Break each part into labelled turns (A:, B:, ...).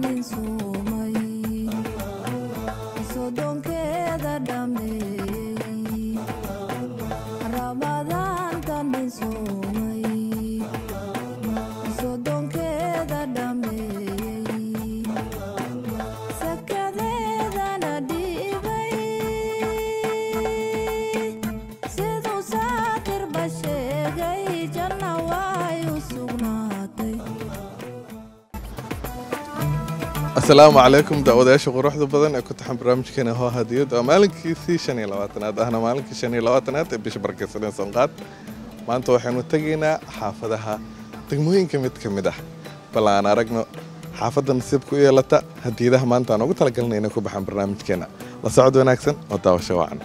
A: 年
B: 俗 calaykum daawadayaasha quruxda badan ee ku taxan barnaamijkeena hoo hadiyad waa maalinkiisii shan iyo labaatanaad ahna maalinkii shan iyo labaatanaad ee bisha barkeysaneen sanqaad maanta waxaynu tegaynaa xaafadaha degmooyinka mid ka mid ah bal aan aragno xaafadda nasiibka u yeelata hadiyadaha maanta aan ugu talagalnay inay ku baxaan barnaamijkeena la socod wanaagsan oo daawasho wacan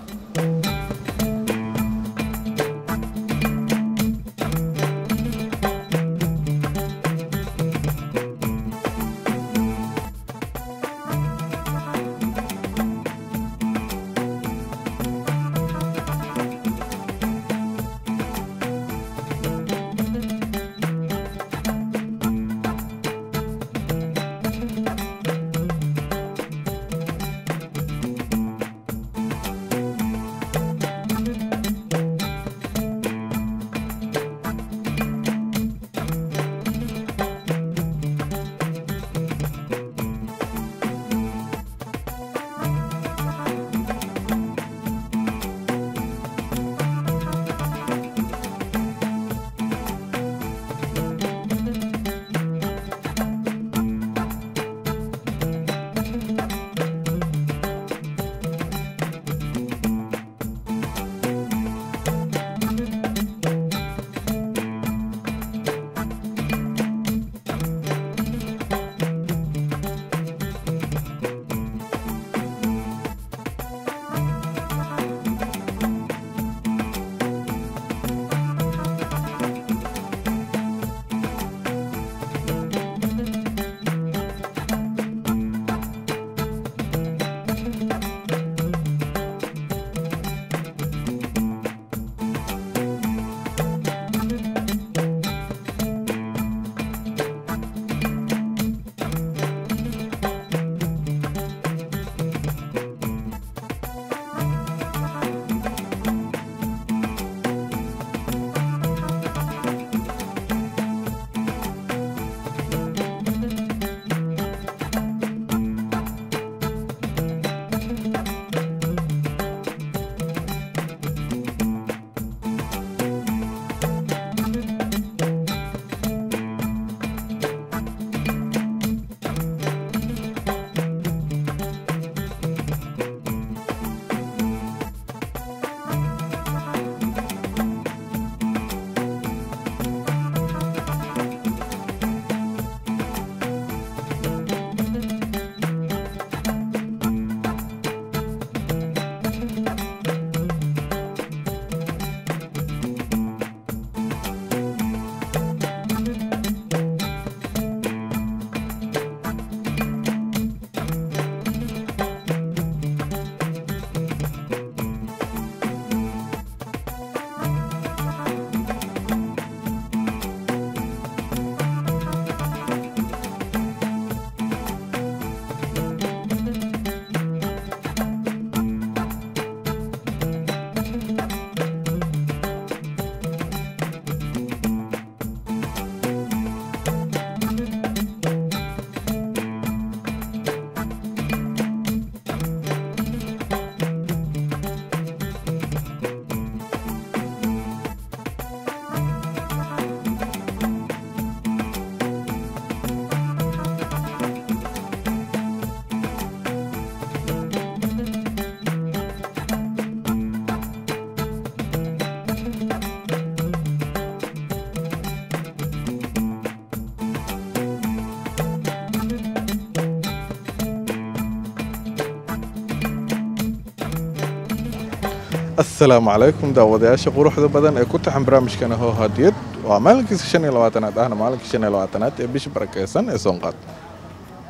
B: asalaamu calaykum daawadayaasha quruxda badan ee ku taxan barnaamijkeena hoo hadiyad waa maalinkiisa shan iyo labaatanaad ahna maalinkii shan iyo labaatanaad ee bisha barakeysan ee soonqaad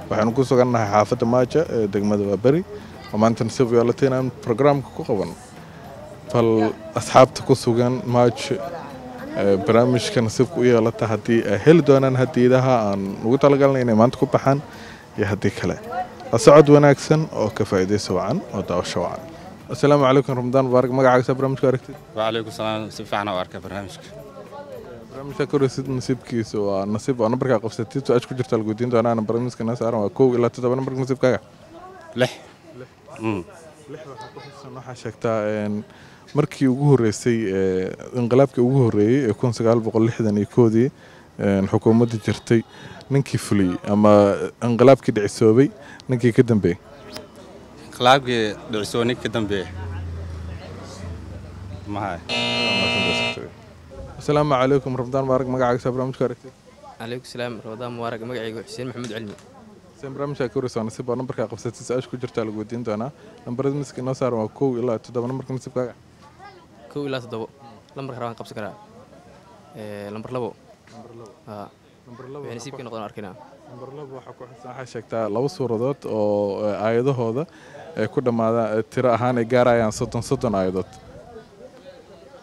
B: waxaanu ku sugannahay xaafadda maaja ee degmada waaberi oo maanta nasiib yeelatay inaan programka ku qaban bal asxaabta ku sugan maajo ee barnaamijka nasiibka u yeelata haddii ay heli doonaan hadiidaha aan ugu talagalnay inay maanta ku baxaan iyo haddii kale la socod wanaagsan oo ka faa'iidaysa wacan oo daawasho wacan asalaamu calaykum ramadaan mubaarak magacaaga barnamijka aragtid?
C: Waalaykum salaam. Si fiican arka barnaamijka.
B: Barnaamijka koraysid nasiibkiisa waa nasiib. Oo nambarkaa qabsatid. Su'aasha ku jirta algudiin doona ana barnaamijka naa saaran. Waa kow ilaa toddoba nambarka nasiibkaaga.
C: Lix.
B: Lix. Mm. Waxaa ku xidsan waxaa sheegtaa markii ugu horreysay inqilaabkii ugu horreeyey ee kun sagaal boqol lixdan iyo koodii xukuumadda jirtay ninkii fuliyey ama inqilaabkii dhicisoobay ninkii ka dambeeyey
C: khilaafkii dhicisoonin ka dambeeya mahay
B: asalaamu calaykum ramadaan mubaarak magacaaga barnaamijka aragtid
D: calaykum salaam ramadaan mubaarak magacaygu xuseen maxamuud cilmi.
B: Barnaamijka koreysaa nasiib oo nambarkaa qabsatid su'aasha ku jirtaa lagu weydiin doonaa. Nambarada miska inoo saaran waa kow ilaa toddoba nambarka nasiibkaaga
D: kow ilaa toddobo. Lambarka rabaan qabsan karaa. Ee, lambar labo. Haa.
B: nambar labo
D: wixii nasiibkii noqdaan
B: labo waxaa ku xusan waxaa sheegtaa laba suuradood oo eh, aayadahooda ay ku dhammaadaan tiro ahaan ay gaarayaan soddon soddon aayadood.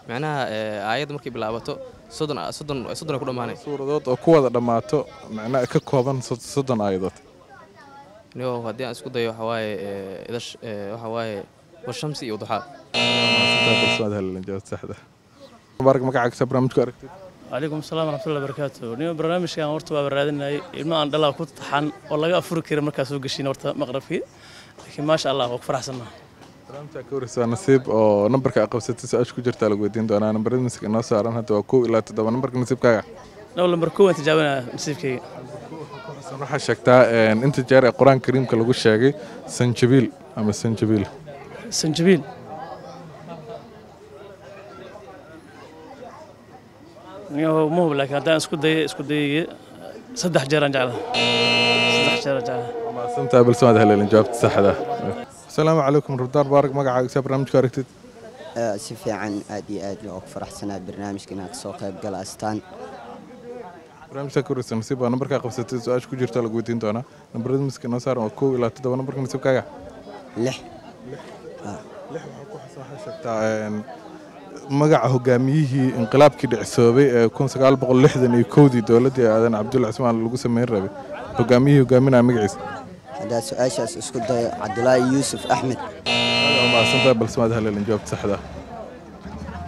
D: Macnaha aayadda markay bilaabato soddon soddon soddon ay ku dhammaanay.
B: Suuradood oo ku wada dhammaato macnaa ka kooban sod- soddon aayadood.
D: Niyo haddii aan isku dayo waxaa waaye ee, idash waxaa waaye washamsi iyo duxaa
B: mubaarak magacaaga barnaamijku aragtid?
E: Calaykum asalaam waraxmatullahi barakaatu nima barnaamijkan horta waa raadinayay ilmo aan dhalaa ku taxan oo laga afuri karin markaa soo geshin horta maqrabkii laakiin maasha allah waa ku faraxsannaha
B: barnaamijka ka wareysaa nasiib oo nambarka aad qabsatay su'aasha ku jirtaa lagu weydiin doonaa nambarada miska inoo saaran. Hadda waa kow ilaa toddoba nambarka nasiibkaaga.
E: Dhow lambar kow waan tijaabanaya nasiibkayga.
B: Waxaa sheegtaa inta jeer ee qur'aanka kariimka lagu sheegay sanjabiil ama sanjabiil.
E: Sanjabiil. Ma hub laakiin haddaan isku dayay isku dayay saddex jeeraan jeclaha saddex jeeraan jeclaha
B: maasantaa balsamaad haleelin jawaabta saxda. Asalaamu calaykum rabdaan mubaarak magacaaga saa barnaamijku aragtid
F: si fiican aad iyo aad loo faraxsanaa barnaamijka inaad ka soo qayb gala astaan
B: barnaamijka ka wareysaa nasiib waa nambarkaa qabsatay su'aasha ku jirta lagu weydiin doonaa nambarada miska inoo saaran waa kow ilaa toddoba nambarka nasiibkaaga
F: lix.
B: Lix. Waxaa ku xasan waxaa sheegtaa magaca hogaamiyihii inqilaabkii dhicisoobay ee kun sagaal boqol lixdan iyo kowdii dowladdii aadan cabdulla cismaan lagu sameyn rabay. Hogaamiyihii hogaaminaya magaciisa
F: saxda su'aashaas isku dayo cabdulaahi yuusuf axmed.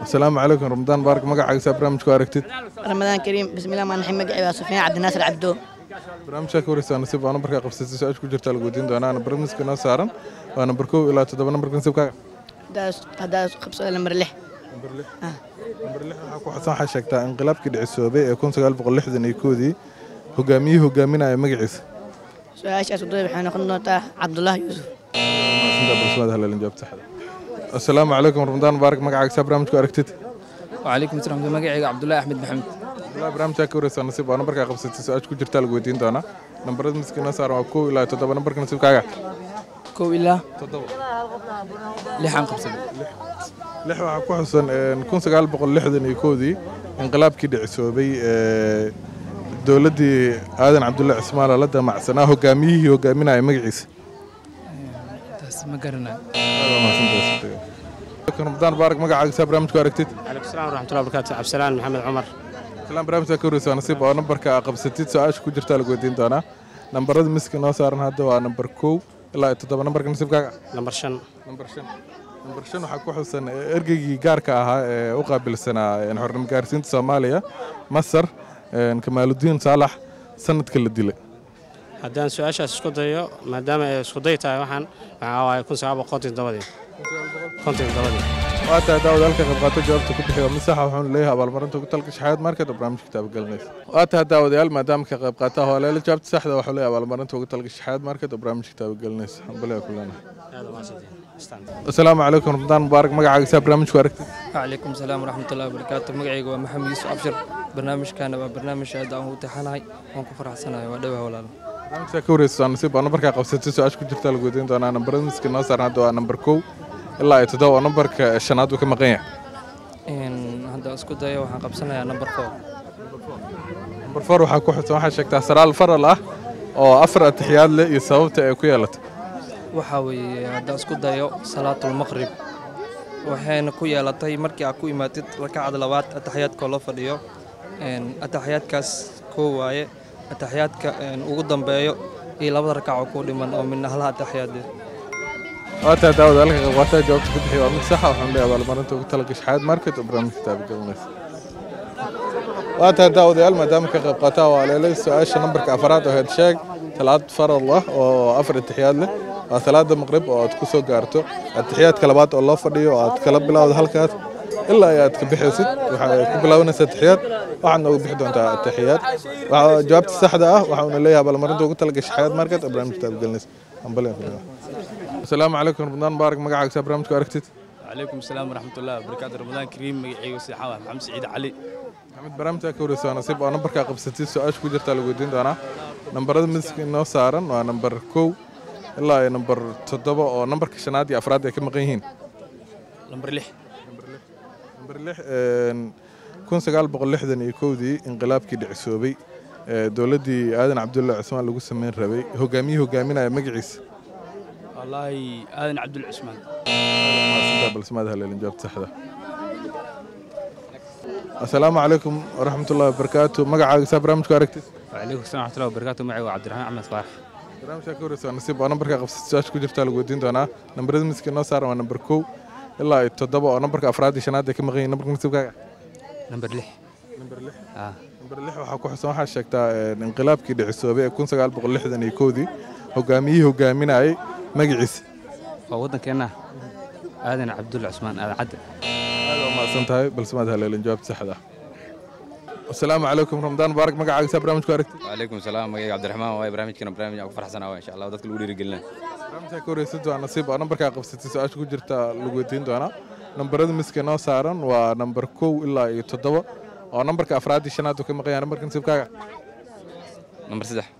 B: Asalaamu calaykum ramadaan baarak magacaagisaa barnaamijku aragtid?
G: Ramadaan kariim bismilah maanaxay magacii waa sufyaan cabdinaasir cabdo.
B: Barnaamijkaa ka wareysaa nasiib waana markaa qabsatay su'aasha ku jirtaa lagu doonaa nambar miska noo saaran waa nambar kow ilaa toddoba nambarka nasiibkaaga
G: haddaa qabsada
B: nambar lix. Nambar ah. lix? Waxaa ku xasan waxaa sheegtaa inqilaabkii dhicisoobay ee kun sagaal boqol lixdan iyo koodii hogaamiyihii hogaaminaya magaciisa
G: su'aashaas waddada
B: waxay noqon doontaa cabdullaahi yuusuf asalaamu calaykum ramadaan mubaarak magacaaga saa barnaamijku aragtid
D: wacalaykum salaam magacayga cabdullaahi axmed maxamed
B: cabdullaahi barnaamijka ka wareysaa nasiib waana markaa qabsatay su'aasha ku jirtaa lagu weydiin doonaa nambarada miskiina saaran waa kow ilaa toddoba nambarka nasiibkaaga
D: kow ilaa
B: toddoba
D: lixaan qabsaday
B: lix waxaa ku xusan kun sagaal boqol lixdan iyo kowdii inqilaabkii dhicisoobay dowladdii aadan cabdulle cismaal oo la damacsanaa hogaamiyihii hogaaminaya magaciisa. Ramadaan baarak magacaagisaa barnamijku aragtid.
H: Alaikusalam waraxmatullahi barakaatu cabdisalaan maxamed cumar.
B: Salaan barnamijkaa ka wareysaa nasiib. Oo nambarka aa qabsatid su'aasha ku jirtaa lagu weydiin doonaa. Nambarada miska noo saaran hadda waa nambar kow ilaa iyo toddoba. Nambarka nasiibkaaga?
H: Nambar shan.
B: Nambar shan. Nambar shan waxaa ku xusan eh, ergeygii gaarka ahaa ee u qaabilsanaa eh, xornimo gaarsiinta soomaaliya masar kamaaludiin saalax sanadka la dilay.
H: Haddaan su'aashaas isku dayo maadaama ay isku day tahay waxaan waxaa waaye kun sagaal boqol konton todobadii konton todobadii
B: waa halka jawaabta ku bixiyo misaxa waxaanu leeyahay abaalmarinta ugu talka shaxaad market oo barnaamijka kitaabagelinaysa waa tahay daawadayaal maadaama ka qayb qaata hooleela jawaabta saxda waxuu leeyahay abaalmarinta ugu talka shaxaad market oo barnaamijka kitaabagelinaysa hambalaya ku leenahay
H: aad u mahadsantihiin Astaan.
B: asalaamu calaykum ramadaan mubaarak magacaaga saa barnaamijku aragtid
D: wacalaykum salaam waraxmatullahi wabarakaatu magacayga waa maxamed yuusuf abshir barnaamijkaana waa barnaamij aad aan u taxanahay waan ku faraxsanahay waa dhowaa walaalo
B: barnaamijka ka wareysa nasiib oo nambarkaa qabsatay su-aasha ku jirta lagu weydiin doonaa nambarada miska noo saaran hadda waa nambar kow ilaa iyo toddoba nambarka shanaad uu ka maqan yahay.
D: Een, hadda isku dayo waxaan qabsanayaa number four.
B: Nambar four waxaa ku xusan waxaa sheegtaa saraal faral ah oo afar atixiyaad leh iyo sababta ay ku yeelatay
D: waxaa weeye hadda isku dayo salaatulmaqrib waxayna ku yeelatay markii aad ku imaatid rakacad labaad ataxiyaadkoo loo fadhiyo. Ataxiyaadkaas koo waaye ataxiyaadka ugu dambeeyo iyo labada rakac oo ku dhiman oo min ahlaha ataxiyaadee
B: وقتها داود قال لك وقتها جاوبت في الحوار من صحة وحمد لله بعد مرة انت قلت لك إيش حاد ماركت ابرم كتاب قبل نفسي وقتها داود قال ما دامك قطاوة وعلى ليس. وعيش نمبرك أفراد وهيد شاك. ثلاث فر الله وأفر التحيات له. وثلاث دم مغرب واتكسو قارتو. التحيات كلبات الله فردي وأتكلب بلا هالكات إلا يا تكبحي ست وكبلا ونسى التحيات. وحنا بحدو أنت التحيات. جوابت الصح ده وحنا ليها بالمرة. انت قلت لك إيش ماركت إبراهيم كتاب قلنس asalaamu calaykum ramadaan baarak magacaagisaa barnamijku aragtid.
I: Wacalaykum salaam waraxmatulah wabarakaatu ramadaan kariim magacayga saxaan waa maxamed siciid cali
B: maxamed barnaamijka ka wareysaa nasiib oo nambarkaa qabsatid su'aasha ku jirtaa lagu weydiin doonaa. Nambarada miska inoo saaran waa nambar kow ilaa iyo nambar toddoba oo nambarka shanaad iyo afraad ay ka maqan yihiin.
I: Nambar lix.
B: Nambar lix. Kun sagaal boqol lixdan iyo kowdii inqilaabkii dhicisoobay dowladdii aadan cabdullahi cusmaan lagu samayn rabay. Hogaamiyii hogaaminaya magaciisa.
I: والله آذن عبد العثمان
B: Sidaa balse maad haleelin jawaabta saxda asalaamu calaykum waraxmatullahi wabarakaatu magacaaga saa barnaamijku aragtid
C: وعليكم السلام ورحمة الله وبركاته معي وعبد الرحمن أحمد فارح
B: barnaamijka ka wareysaa nasiib oo nambarka qabsatid su-aasha ku jirtaa lagu weydiin doonaa nambarada miska inoo saaran waa nambar kow ilaa iyo toddoba oo nambarka afraad iyo shanaad ay ka maqan yihiin nambarka nasiibkaaga
C: نمبر لح
B: nambar lix
C: آه
B: nambar lix waxaa ku xusan waxaa sheegtaa een, inqilaabkii dhicisoobay ee kun sagaal boqol lixdan iyo kowdii hogaamiyihii hogaaminayay magaciisa.
C: Waa waddankeenna aadan cabdulle cusmaan aadan cadde
B: aad waa mahadsan tahay balse maad haleelin jawaabta saxda asalaamu ah. calaykum ramadaan mubaarak magacaaga saa
C: barnamijku aragtay waalaykum salaam magacayga cabdiraxmaan waaye barnaamijkana barnaamij aan ku farxsanaa waa insha allah dadka lagu dhiirigelina
B: barnaamijkaa ka wareysan doona nasiib ah. oo nambarkaa qabsatay su'aasha ku jirta lagu weydiin doonaa nambarada miska noo saaran waa nambar kow ilaa iyo toddoba oo nambarka afraad iyo shanaad uu ka maqan yahay nambarka nasiibkaaga.
C: Nambar
B: saddex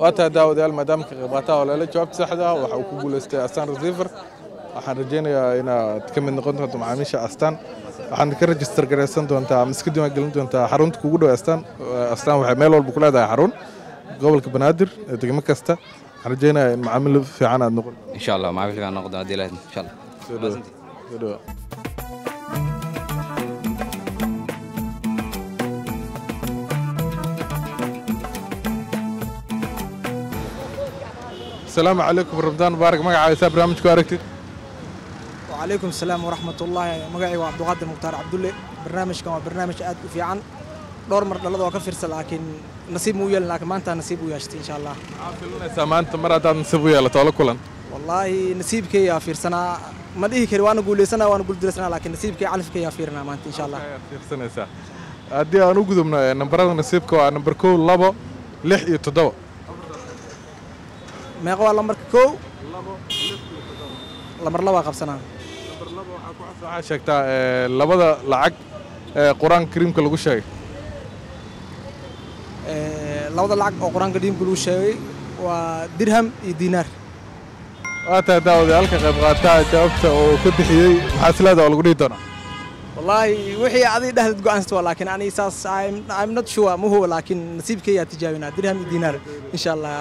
B: waa taa daawadayaal maadaama ka qaybqaataha oo lala jawaabta saxda waxa uu ku guulaystay astaan receiver waxaan rajaynayaa inaad ka mid noqon doonto macaamiisha astaan waxaad ka register garaysan doontaa ama iska diiwaangelin doontaa xarunta kugu dhow astaan astaan waxay meel walba ku leedahay xarun gobolka banaadir ee degmo kasta. Waxaan rajaynayaa in macaamiil fiican aad noqon.
C: Insha allah macaamiil fiican noqon doon
B: haddii ilaahidna insha allah. asalaamu calaykum rabdaan mubaarak magacaysaa barnaamij ku aragtid.
J: Wacalaykum asalaam waraxmatullaahi magacii waa cabduqaadir mukhtaar cabdulle. Barnaamijkan waa barnaamij aad u fiican. Dhowr mar dhallada waa ka fiirsan laakiin nasiib muu yeelin laakiin maanta nasiib u yeeshtay insha allah maxaa
B: filinaysaa maanta mar haddaad nasiib u yeelato ola kulan.
J: Wallaahi nasiibkeyyaa fiirsanaa ma dhihi kari waana guulaysanaa waana guuldaraysanaa laakiin nasiibkay califkeyyaa fiirinaa maanta insha allah
B: fiirsanaysaa haddii aan u gudubno nambarada nasiibka waa nambar kow labo lix iyo toddoba
J: meeqa waa lambarka kow. Lambar labaa qabsanaa.
B: Waxaa sheegtaa ee, labada lacag ee qur'aanka kariimka lagu sheegay.
J: Ee, labada lacag oo qur'aanka dhiimka lagu sheegay waa dirham iyo diinaar.
B: Waa tahay daawadayaalka qayb qaataa jawaabta oo ka bixiyey maxaa isleeda oo lagu dhihi doonaa
J: wallaahi wixii adiga dhexdeed go'aansata laakiin aniga saas I'm, not sure ma huwa laakiin nasiibkaygaa tijaabinaa dirham iyo diinaar insha allah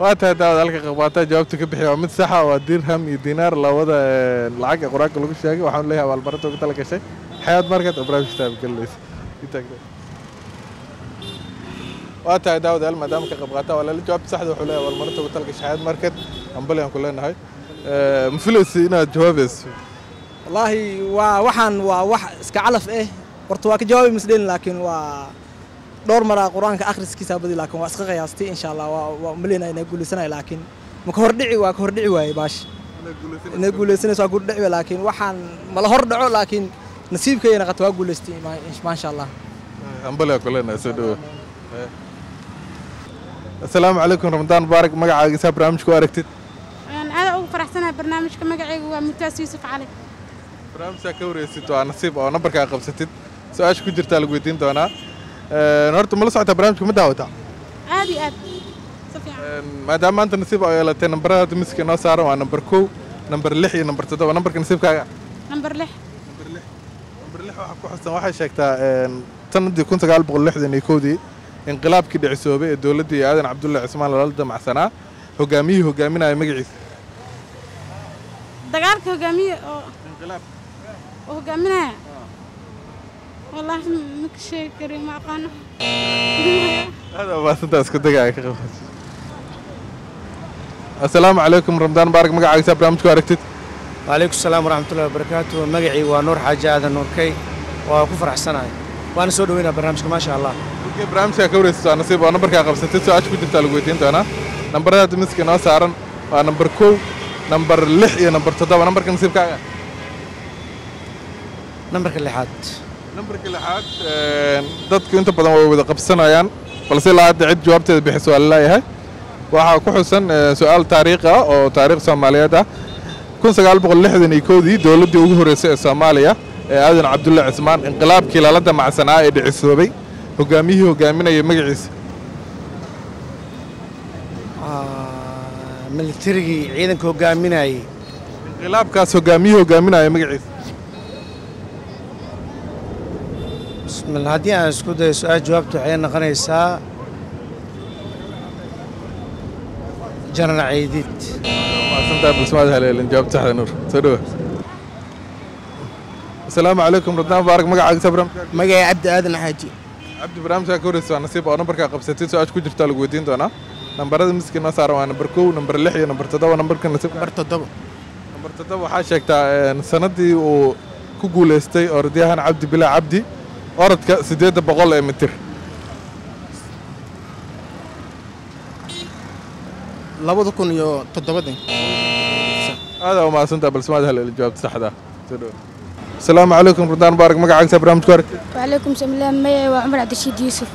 B: waa tahay daawadayaalka qayb qaataa jawaabta ka bixiyey waa mid saxa waa dirham iyo diinaar labada lacag ee qur-aanka lagu sheegay waxaan leeyahay abaalmarinta ugu tala gashay xayaad market oo barnaamijka taabagelinaysa Intaa- waa tahay daawadayaal maadaama ka qayb qaataa waa lala jawaabta saxda wuxuu leeyahay abaalmarinta ugu tala gashay xayaad market ambali aan ku leenahay Ee, ma filaysa inaad jawaabayso
J: wallaahi waa waxaan waa wax iska calaf eh horta waa ka jawaabi misdhelin laakiin waa دور مرا قرآن كأخرس كتاب دي لكن واسخ غياستي إن شاء الله وملينا نقول سنة لكن مكهردعي واكهردعي واي باش. نقول سنة واكهردعي لكن وحان ملهردعو لكن نسيب كي نغطوا
B: قول استي ما إن شاء الله. أمبلا كلنا سدو السلام عليكم رمضان مبارك مقع عقسها
K: برامج كواركتت أنا أفرح سنة برنامج كمقع عقوة متاس
B: يوسف علي برامج كوريستي توانا سيب أو نبركة قبستت سؤال شكو جرتال قويتين توانا آه، نورت ملصعة برامج كم دعوتها؟ أبي أبي.
K: ما دام أنت نسيب آه،
B: أيلا تين نمبر هذا مسك ناس عارو أنا آه، نمبر كو نمبر لحي نمبر تدا ونمبر كنسيب كايا. نمبر
K: لح. نمبر
B: لح. نمبر لح واحد كحسن واحد شكتا تندي كنت قال بقول لح ذي نيكودي انقلاب كده عسوبي الدولة دي هذا عبد الله عثمان الله مع سنة هو
K: جامي هو جامينا مجلس. دكارك هو جامي. انقلاب. هو جامينا. والله مكشي
B: كريم أقانو هذا بس أنت اسكت دقائق السلام عليكم رمضان مبارك. مقعد حساب برامجكم أركتت
L: وعليكم السلام ورحمة الله وبركاته. مقعي ونور حاجة هذا نور كي. وكفر حسنا وأنا سود وين برنامجكم؟ ما شاء الله.
B: برنامجك كوريس. أنا سيب أنا بركة قبستي سو أشوف جبت الوقتين أنا. نمبرات مسك ناس سارن آه، نمبر كو. نمبر لح يا نمبر تضرب نمبر كم نسيب كايا
L: نمبر كل حد
B: nambarka lixaad een, dadku inta badan way wada qabsanayaan balse ilaa hadda cid jawaabteeda bixis waa laleeyahay waxaa ku xusan ee, su-aal taariikhi ah oo taariikh soomaaliyeed ah kun sagaal boqol lixdan iyo kowdii dowladdii ugu horreysay ee soomaaliya ee aadan cabdulle cismaan inqilaabkii lala damacsanaa ee dhicisoobay hogaamiyihii hogaaminayay magaciisa
L: ملتري عيدن كوغاميناي
B: inqilaabkaas hogaamiyihii hogaaminaya magaciisa
L: haddii aan isku dayo su-aal jawaabtu waxay noqonaysaa جنرال
B: عيديد السلام عليكم ردنا مبارك.
M: مقعد سبرم؟ مقعد عبد
B: آدن حاجي عبد برام شاكور سو نصيب. أو نمبرك قبستي سو اجكو جرتا لو ويدين دونا نمبر مسكين ما صار وأنا نمبر كو نمبر 6 نمبر 7 نمبر كان
M: نصيب. نمبر
B: 7 نمبر 7 waxa sheegta sanadii uu ku guuleystay ordiyahan Cabdi Bilaa أرض سديد بقول إيه متر. لابد
M: يكون يو تدبدين هذا
B: هو ما سنت بس ما ده الإجابة صح ده. السلام عليكم رمضان مبارك. مقع عكس برامج كورك
N: وعليكم السلام. الله مي وعمر عبد الشهيد يوسف.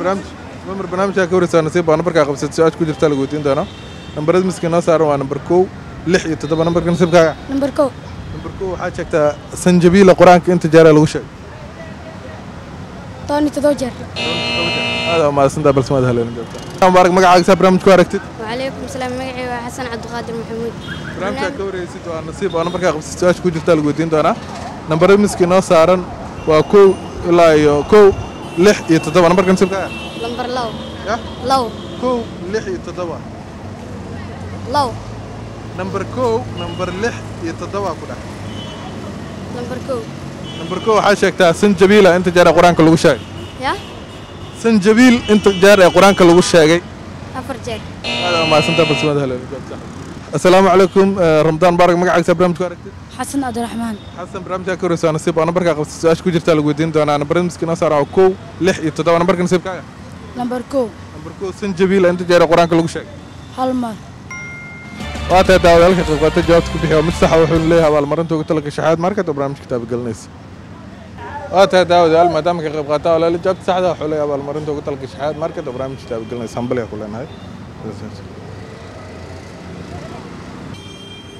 B: برامج نمبر برنامج هاك ورسا نصيب أنا بركا خمسة سؤال كوجر تالي قوتين دانا نمبر ادمس كنا سارو أنا بركو لحي تدبا نمبر كنا سيب كاقا
N: نمبر كو.
B: نمبر كو حاجة كتا سنجبيل. القرآن كنت جاري لغوشك
N: طوني تدوجر
B: aada u mahadsantaa balsmaad haleelin jawaabta baarak magacaagiisa barnaamijku aragtid
N: وعليكم السلام مقعي وحسن عبد القادر محمود
B: barnaamijkaa ka wareysid waa nasiib oo nambarkaa qabsatay su-aasha ku jirtaa lagu weydiin doonaa nambarada miska inoo saaran waa kow ilaa iyo kow lix iyo toddoba nambarka nasiibkaaga
N: نمبر لو
B: يا
N: لو
B: kow lix iyo toddoba
N: لو
B: nambar kow nambar lix iyo toddoba ku dhex
N: نمبر كو
B: nambar kow nambarko waxaa sheegtaa sanjabiila ah inta jeer ee qur'aanka lagu sheegay.
N: Ya?
B: Sanjabiil inta jeer ee qur'aanka lagu sheegay.
N: Afar jeer.
B: Aad waa mahadsantaa balsimada helo assalaamu calaykum eh, ramadaan baarak magacaagsa barnaamijku aragtid
N: xasan cabdiraxmaan
B: xasan barnaamijkaa ka horeysaa nasiib oo nambarkaa qabta su'aasha ku jirtaa lagu weydiin doonaa. Nambarada miskiin oo saaran waa kow lix iyo toddoba. Nambarka nasiibkaaga?
N: Nambar kow.
B: Nambar kow sanjabiila ah inta jeer ee qur'aanka lagu sheegay. Hal mar. وأنت داوي لك قوات الجواب كبيرة ومستحى وحول ليها والمرن توقيت لك شحات ماركة وبرامج كتاب قلنيس. وأنت داوي قال ما
O: دامك قوات الجواب كبيرة ومستحى وحول ليها
B: والمرن توقيت لك شحات ماركة وبرامج كتاب قلنيس. هم بلي كلنا هاي.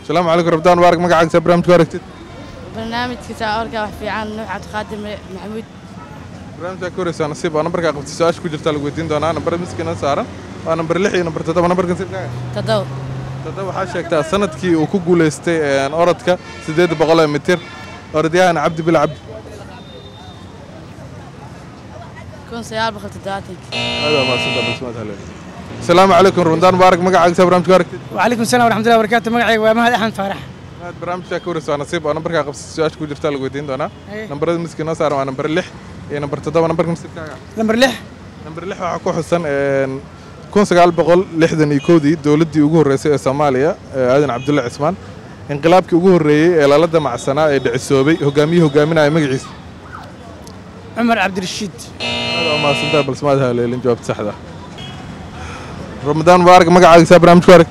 B: السلام عليكم ربطان وبارك مقعد عن برامج كتاب قلنيس برنامج كتاب أرجع
O: في
B: عام نوع خادم محمود. برنامج كوريس أنا سيب أنا برجع قلت سؤال شو جرت على قوتين دونا
O: أنا برمسكنا سارة وأنا
B: برلحي أنا برتدا وأنا برجنسي تدو السلام عليكم رمضان مبارك مقعد كتاب سبرام شكرك
P: وعليكم السلام ورحمه الله وبركاته مقعد ومهد احمد فرح
B: مهد برامج كورس أنا نصيب أنا بركة قبس سؤال كو جرتا لويدين
P: دهنا
B: نمبر مسكين صار أنا نمبر 6 نمبر تدا ونمبر مسكين
P: نمبر 6
B: نمبر 6 waxaa حسن كونسجال بغل لحدا سوماليا آدم عبد الله عثمان انقلاب كوجور ري إلى لدة مع السنة دعسوبي هجامي هجامين أي مجلس
P: عمر عبد الرشيد
B: هذا ما سنتها بس ما ذا اللي جواب صحة رمضان بارك ما قاعد يسافر أمس بارك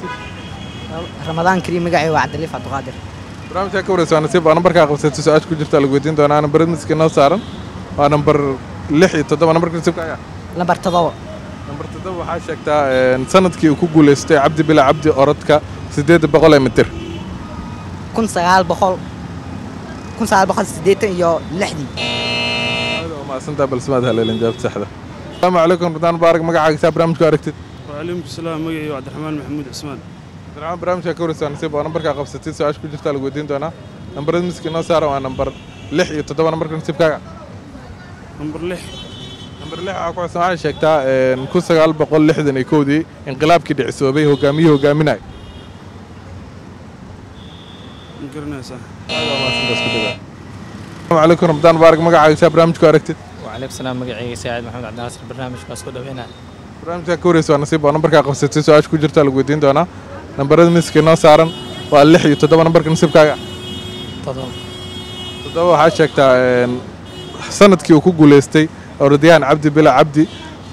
G: رمضان كريم قاعد يوعد لي فات غادر
B: برام تذكر سوأنا سيف أنا بركة أقول ستة سؤال كل جفت على قوتين ده أنا أنا برد مسكين أو سارن أنا بر لحي تدا أنا
G: بركة سيف
B: كايا أنا بر تضوء nambartoddob waxaa sheegtaa sannadkii uu ku guulaystay cabdi bila cabdi orodka siddeed boqol ee mitir. Asalaamu calaykum rudaan baarak magacaaga saa barnaamijku aragtid.
I: Waalaikum salaam magaciyo cabdiraxmaan maxamuud cusmaan
B: cabdiraxmaan barnaamijka ka warsan nasiib oo nambarkaa qabsatid su'aasha ku jirtaa lagu weydiin doonaa. Nambarada miska inoo saara waa nambar lix iyo toddoba nambarka nasiibkaaga nambar lix. Waxaa ku xusan waxay sheegtaa kun sagaal boqol lixdan iyo kowdii inqilaabkii dhicisoobay hogaamiyihii hogaaminay
I: مقرنا صح
B: asalaamu calaykum ramadaan mubaarak magacaagisaa barnaamijku aragtid
Q: وعليكم السلام مقعي سعيد محمد عبد الناصر برنامج كاسكو دوينا
B: barnaamijka ka wareysa waa nasiib waa nambarkaa qabsatid su-aasha ku jirtaa lagu weydiin doonaa nambarada miska inoo saaran waa lix iyo toddoba nambarka nasiibkaaga
Q: تفضل
B: toddoba waxaa sheegtaa een, sanadkii uu ku guuleystay orodyahan cabdi bila cabdi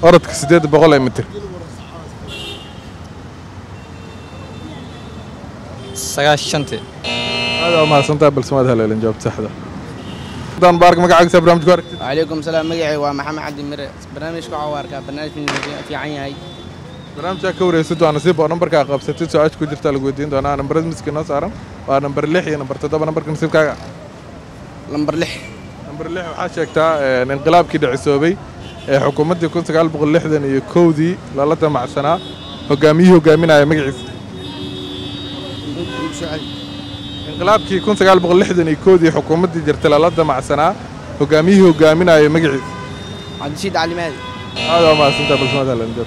B: orodka siddeed boqol ee mitir
Q: سقاش شنتي
B: aad waa mahadsantahay balse maad haleelin jawaabta saxda ramadaan mubaarak magacaagisaa barnaamijku aragtid
R: وعليكم السلام مقعي ومحمد عبد المرة برنامج كعوارك برنامج في عيني
B: barnaamijkaa ka wareysid waa nasiib oo nambarkaa qabsatid su-aasha ku jirtaa lagu weydiin doonaa nambarada miska inoo saaran waa nambar lix iyo nambar toddoba nambarka nasiibkaaga
R: نمبر لح
B: nambar lix برلح وحاشك تا انقلاب كده عصابي آه، حكومة دي كنت قال بقول لحد إن يكودي لالته مع سنة. هجامي هجامين على مجلس انقلاب كده كنت قال بقول لحد إن يكودي حكومة دي
R: جرت لالته مع سنة.
B: هجامي هجامين على مجلس عن شيء على مال هذا ما سنت بس ما تعلم
S: جد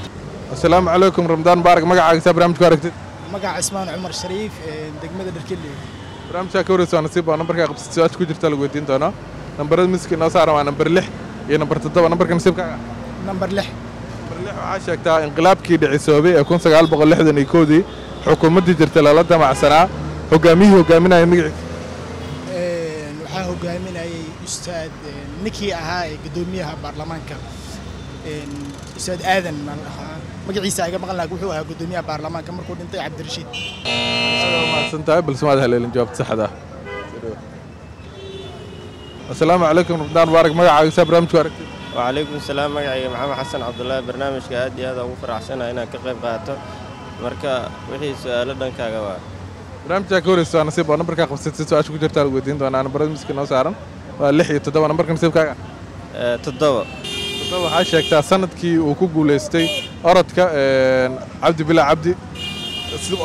S: السلام عليكم رمضان بارك مجا عقاب
B: رامش كاركت مجا عثمان عمر الشريف آه، دك ماذا دركلي رامش كورس وأنا سيب أنا بركة قبض سياسة كده جرت لقوتين ده أنا نمبر المسك النصارى
S: مع نمبر
B: لح يا نمبر تدوى نمبر كم سيبكا نمبر لح نمبر لح وعاشك تا انقلاب كي دعي سوبي يكون
S: سقال بغل لح دني كودي حكومة دي جرتلا لدى مع سنا هو قامي هو قامينا يمي إيه نوحا هو قامينا اي استاد نكي أها قدوميها بارلمانكا
B: إيه استاد اذن من أها مقعيسا اقا مغلا
S: قوحو أها قدوميها بارلمانكا مركود انتي عبد الرشيد السلام
B: عليكم بل سمعت هلين جواب تسحة asalaamu calaykum ramadaan mubaarak magacaagisaa barnaamijku aragti
T: wacalaykum salaam magacayga maxamed xasan cabdullaahi barnaamijka aad iyo aad ugu faraxsanaha inaan ka qayb qaato. Marka wixii su'aalo dhankaaga waa.
B: Barnaamijaa ka horeysa nasiib oo nambarkaa qabsatay su'aasha ku jirtaa weydiin doonaa nambarada miiska noo saaran waa lix iyo toddoba. Nambarka nasiibkaaga
T: toddoba.
B: Toddoba waxaa sheegtaa sannadkii uu ku guulaystay orodka cabdi bilaa cabdi.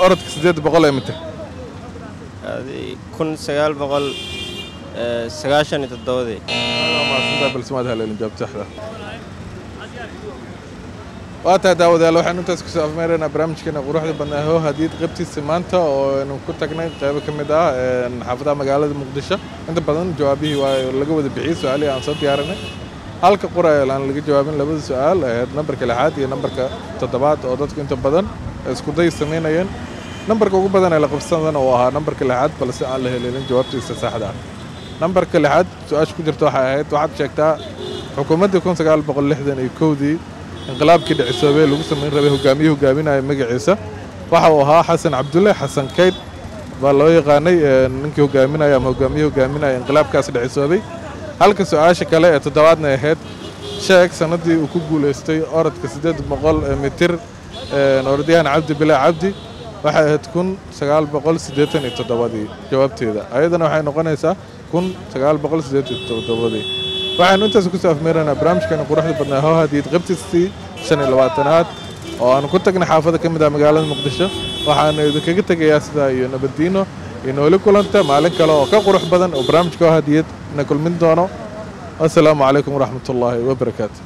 B: Orodka siddeed boqol ee
T: mita kun sagaal boqol sagaashan iyo toddobadii
B: mahadsantahay balse maad haleelin jawaabta saxda waa tahay daawadayaal waxaynu intaas ku soo afmeeraynaa barnaamijkeena quruxda badnaa hadiid qaybtiisa maanta oo aynu ku tagnay qaybo ka mid ah xaafadaha magaalada muqdisho inta badan jawaabihii waa laga wada bixiyey su'aalihii aan soo diyaarinay halka ee aan laga jawaabin labada su'aal nambarka lixaad iyo nambarka toddobaad oo dadku inta badan isku day samaynayeen nambarka ugu badan ee la qabsadana uu ahaa nambarka lixaad balse aan la helelin jawaabtiisa saxda ah nambarka lixaad su'aasha ku jirta waxay ahayd waxaad sheegtaa xukuumaddii kun sagaal boqol lixdan iyo kowdii inqilaabkii dhicisoobay lagu samayn rabay hogaamiye hogaaminaya magaciisa. Waxa uu ahaa xasan cabdulle xasan kayd baa loo yaqaanay ninkii hogaaminaya ama hogaamiye hogaaminaya inqilaabkaas dhicisoobay. Halka su'aasha kale ee toddobaadna ahayd sheeg sanadii uu ku guuleystay orodka siddeed boqol mitir orodyahan cabdi bilaa cabdi waxay ahayd kun sagaal boqol siddeetan iyo toddobadii. Jawaabteeda. Ayadana waxay noqonaysaa kun sagaal boqol siddeetan iyo toddobadii waxaynu intaas ku soo afmeeraynaa barnaamijkeena quruxda badnaa hoo hadiid qaybtiisii shan iyo labaatanaad oo aanu ku tagnay xaafada ka mid ah magaalada muqdisho. Waxaanu idinkaga tegayaa sidaa iyo nabaddiino iyo nooli kulanta maalin kale oo ka qurux badan oo barnaamijka hoo hadiyad na kulmin doono. Assalaamu calaykum waraxmatullaahi wabarakaatu